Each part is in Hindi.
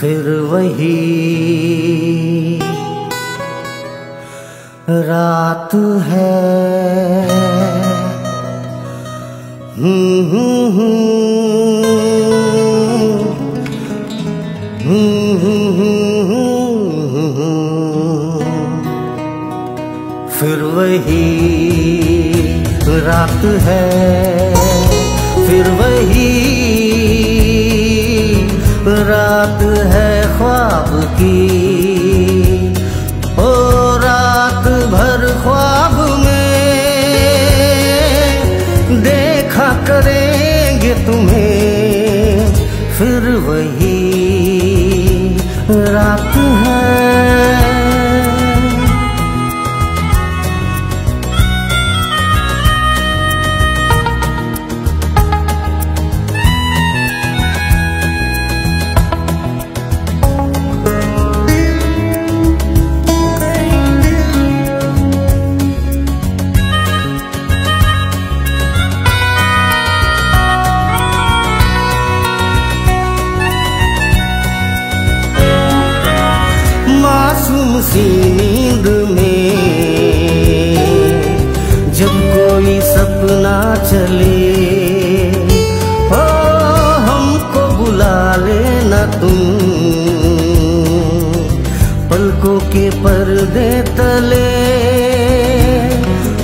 फिर वही रात है हम्म, हम्म, हम्म, हम्म, फिर वही रात है, फिर वही रात है ख्वाब की। रात भर ख्वाब में देखा करेंगे तुम्हें। सी नींद में जब कोई सपना चले, हो हमको बुला लेना तुम। पलकों के पर्दे तले,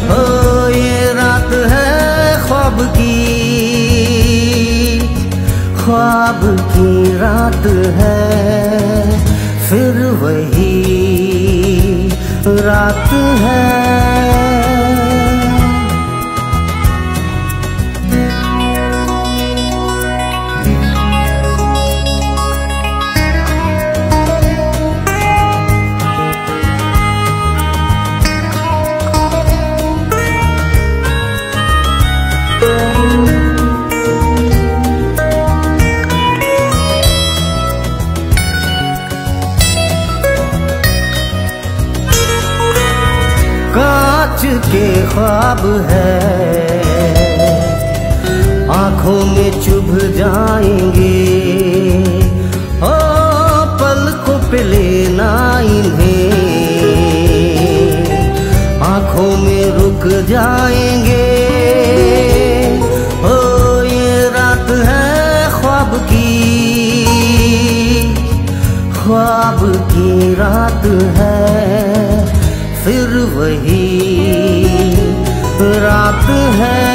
हो ये रात है ख्वाब की। ख्वाब की रात है, फिर वही रात है। कांच के ख्वाब है। आँखों में चुभ जाएँगे। ओ, पलकों पे लेना इन्हें। आँखों में रुक जाएँगे। ओ, ये रात है ख्वाब की। ख्वाब की रात है। फिर वही। रात है